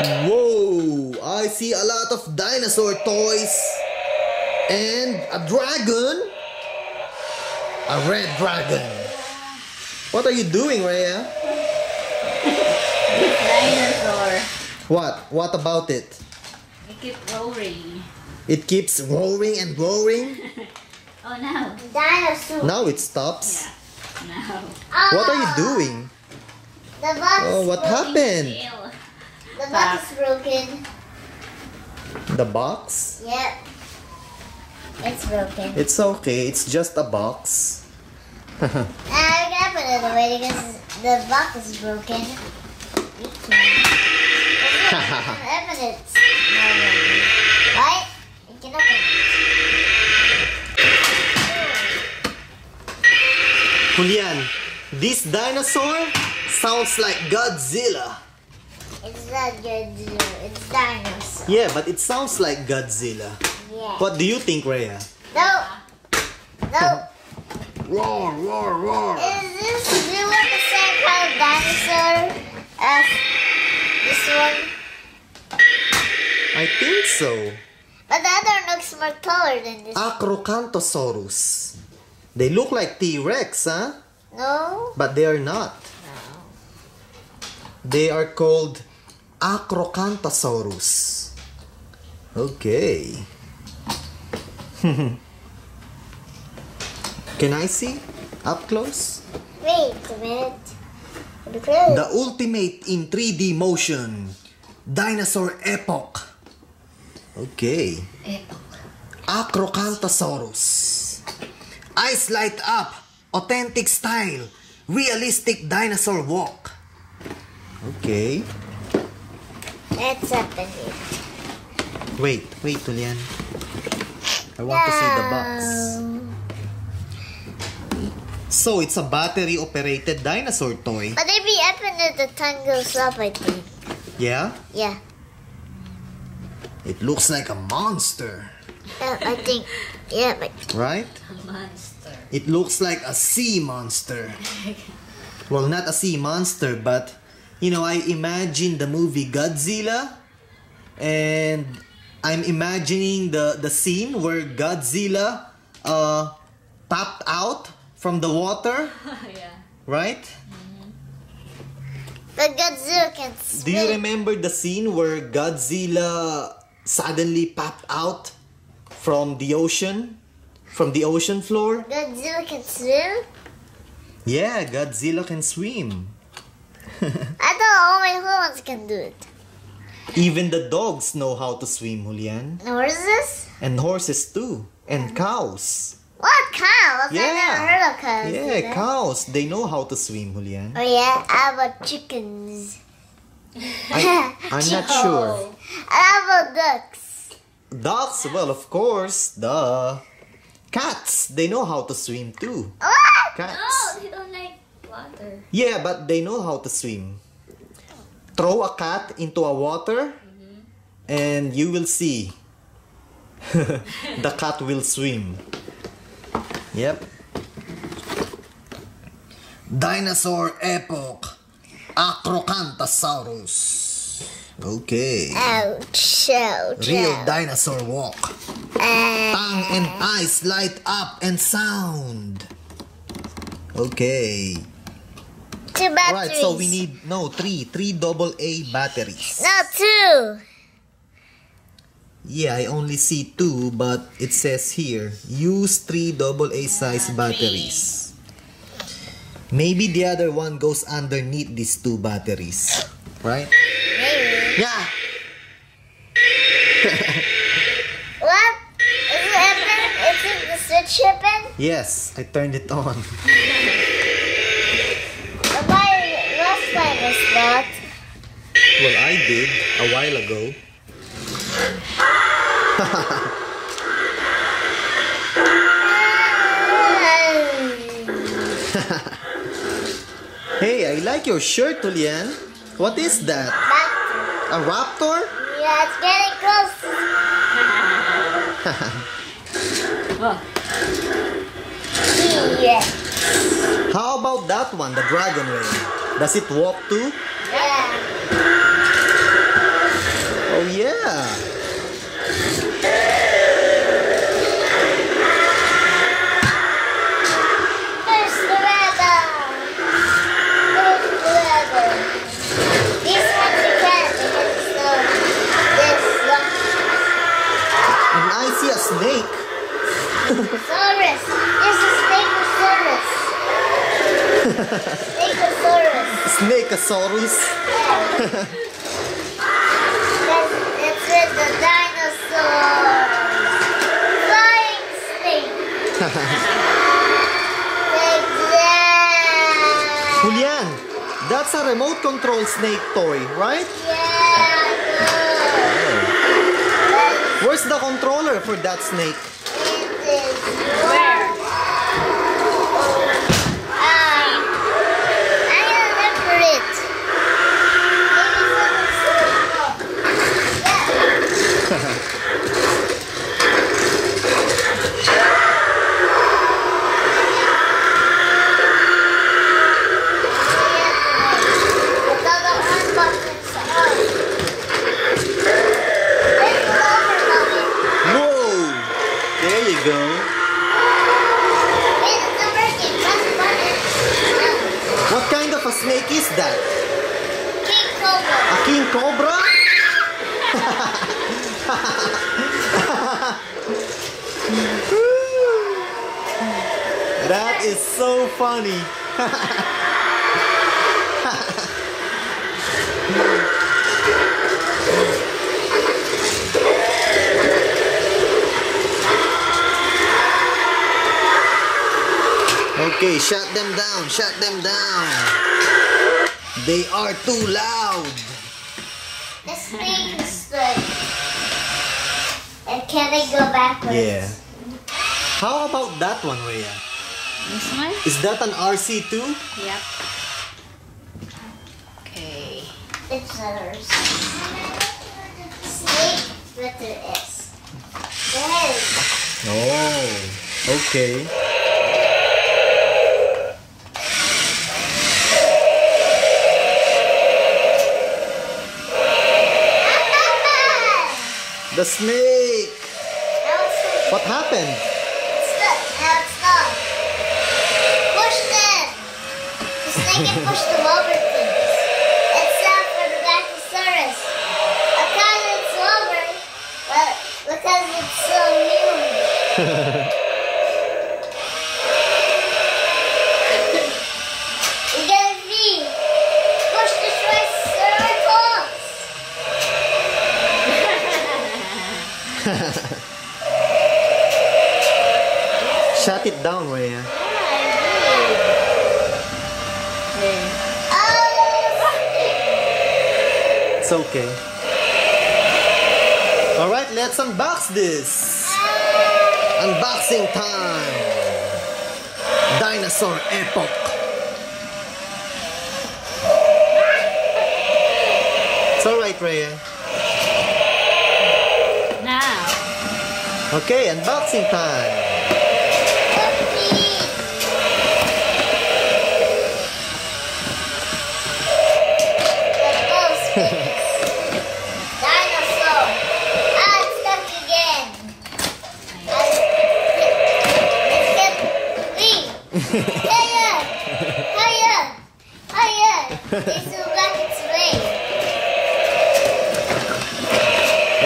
Whoa! I see a lot of dinosaur toys and a dragon. A red dragon. What are you doing, Rhea? Dinosaur. What? What about it? You keep roaring. It keeps roaring and roaring. Oh no. Dinosaur. Now it stops. Yeah. No. Oh, what are you doing? The box. Oh, what broken. happened? Ew. The box is broken. The box? Yep. It's broken. It's okay. It's just a box. I'm gonna put it away because the box is broken. We can. Open it. Right? You can open it. Hulyan, this dinosaur sounds like Godzilla. It's not good. It's dinosaur. Yeah, but it sounds like Godzilla. Yeah. What do you think, Rhea? No. No. Roar, roar, roar. Is this you want the same kind of dinosaur as this one? I think so. But the other one looks more taller than this. Acrocanthosaurus. They look like T-Rex, huh? No. But they are not. No. They are called Acrocanthosaurus. Okay. Can I see up close? Wait a minute. The ultimate in 3D motion. Dinosaur epoch. Okay. Epoch. Acrocanthosaurus. Eyes light up. Authentic style. Realistic dinosaur walk. Okay. Let's open it. Wait, wait, Hulyan. I want to see the box. So, it's a battery operated dinosaur toy. But if we open it, the tongue goes up, I think. Yeah? Yeah. It looks like a monster. Uh, I think. Yeah, but Right? A monster. It looks like a sea monster. Well, not a sea monster, but you know, I imagine the movie Godzilla, and I'm imagining the the scene where Godzilla uh popped out from the water, yeah. right? but Godzilla can swim. Do you remember the scene where Godzilla suddenly popped out from the ocean, from the ocean floor? Godzilla can swim? Yeah, Godzilla can swim. I thought only humans can do it. Even the dogs know how to swim, Hulyan. Horses? And horses too. And cows. What cows? I Yeah. never heard of cows. Yeah, either. cows. They know how to swim, Hulyan. Oh yeah, how about chickens? I, I'm not sure. How about ducks? Dogs, well, of course. Duh. Cats, they know how to swim too. What? Cats. No, they don't like water. Yeah, but they know how to swim. Throw a cat into a water and you will see. the cat will swim. Yep. Dinosaur epoch. Acrocanthosaurus. Okay. Ouch, ouch, Real ouch. dinosaur walk. Uh, Tongue and eyes light up and sound. Okay. Two batteries. So we need no three, three double A batteries. No, two. Yeah, I only see two, but it says here use three double A size batteries. Maybe the other one goes underneath these two batteries, right? Maybe. Yeah. What? Is it open? Is it the switch open? Yes, I turned it on. was that? Well, I did a while ago. Hey, I like your shirt, Hulyan. What is that? Back. A raptor? Yeah, it's getting close. Yeah. How about that one, the dragon ray? Does it walk too? Yeah. Oh, There's the weather. There's the weather. These ones you can't because it's the this lucky And I see a snake. Saurus. There's a Snakeosaurus. Snakeosaurus. Snakeosaurus. That's with the dinosaurs. Flying snake. Hulyan, that's a remote control snake toy, right? Yeah. Where's the controller for that snake? What kind of a snake is that? A king cobra? that is so funny. Okay, shut them down, shut them down. They are too loud. The snake is good. And can I go backwards? Yeah. How about that one, Rhea? This one? Is that an RC2? Yep. Okay. It's letters. Snake letter S. Go ahead. Oh, okay. The snake! What happened? stuck. Now stuck. Push them. The snake can push them over things. It's not for the Brachiosaurus. Because it's over, but because it's so huge. You gotta be. Push the Triceratops. Shut it down, Rhea. Okay. Oh, It's okay. Alright, let's unbox this. Unboxing time. Dinosaur Epoch. It's alright, Rhea. Ah. Now. Okay, unboxing time.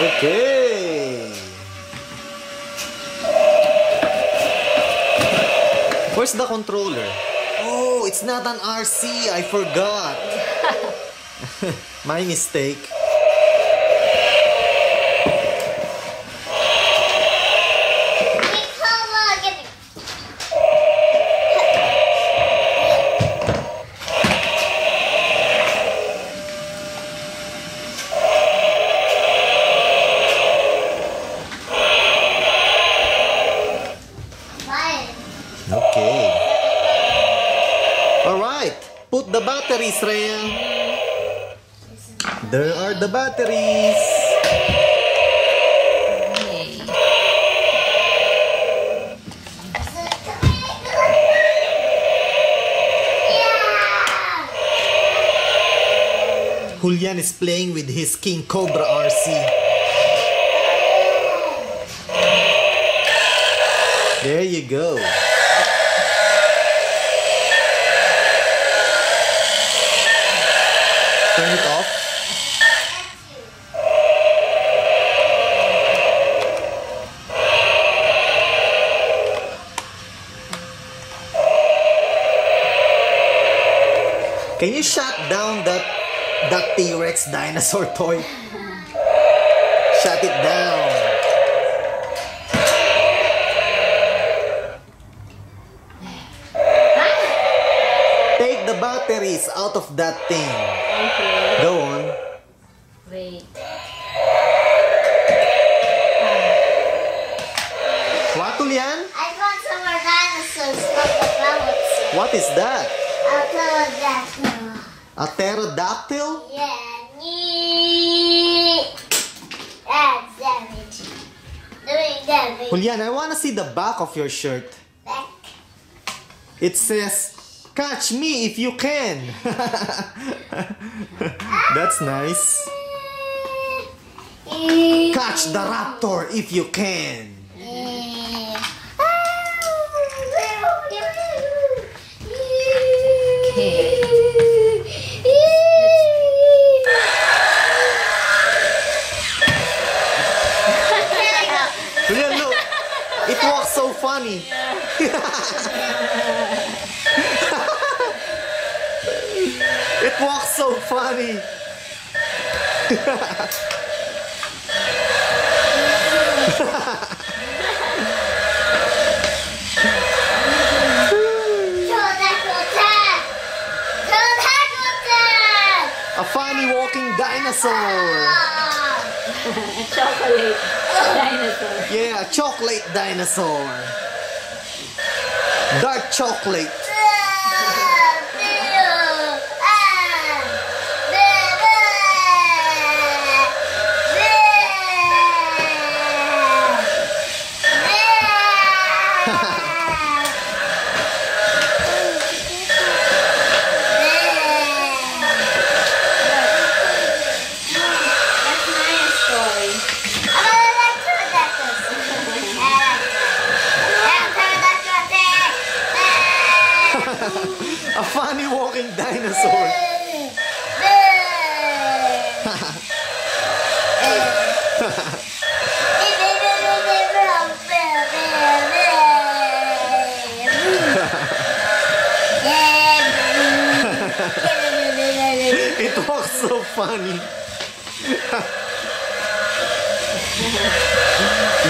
Okay. Where's the controller? Oh, it's not an RC. I forgot. My mistake. batteries. Hulyan is playing with his King Cobra RC. There you go. Can you shut down that that T-Rex dinosaur toy? Shut it down. Take the batteries out of that thing. Okay. Go on. Wait. What, Hulyan? I found some more dinosaurs from the pellets. What is that? I'll tell you that now. A pterodactyl? Yeah. That's damage. Doing damage. Hulyan, I want to see the back of your shirt. Back. It says, catch me if you can. That's nice. Catch the raptor if you can. Hulyan, so funny. it walks so funny. A funny walking dinosaur. Chocolate dinosaur. Yeah, a chocolate dinosaur. Dark chocolate. Funny.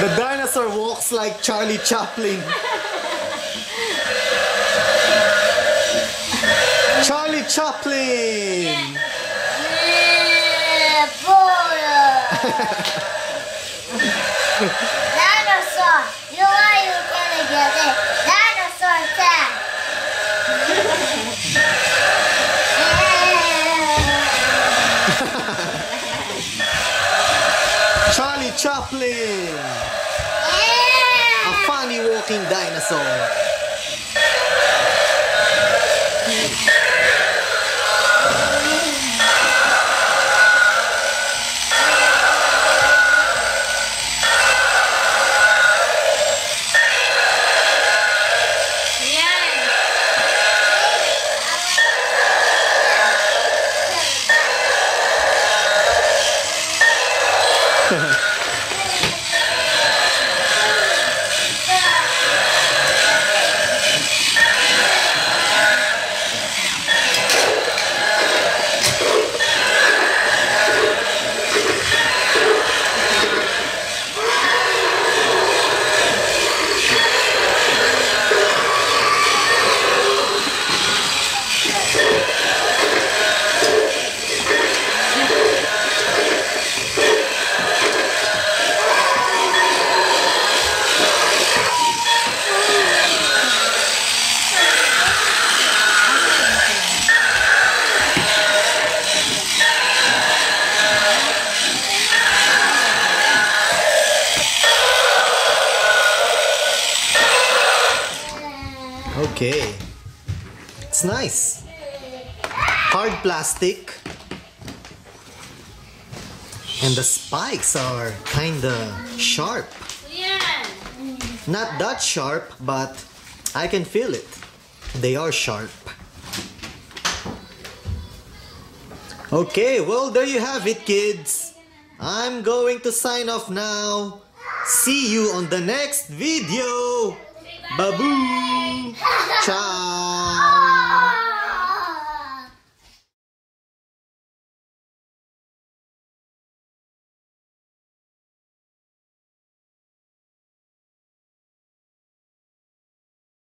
the dinosaur walks like Charlie Chaplin. Charlie Chaplin! Dinosaur! You know why you can't get it? Walking Okay. It's nice. Hard plastic. And the spikes are kinda sharp. Not that sharp, but I can feel it. They are sharp. Okay, well, there you have it, kids. I'm going to sign off now. See you on the next video. Babu. Ciao.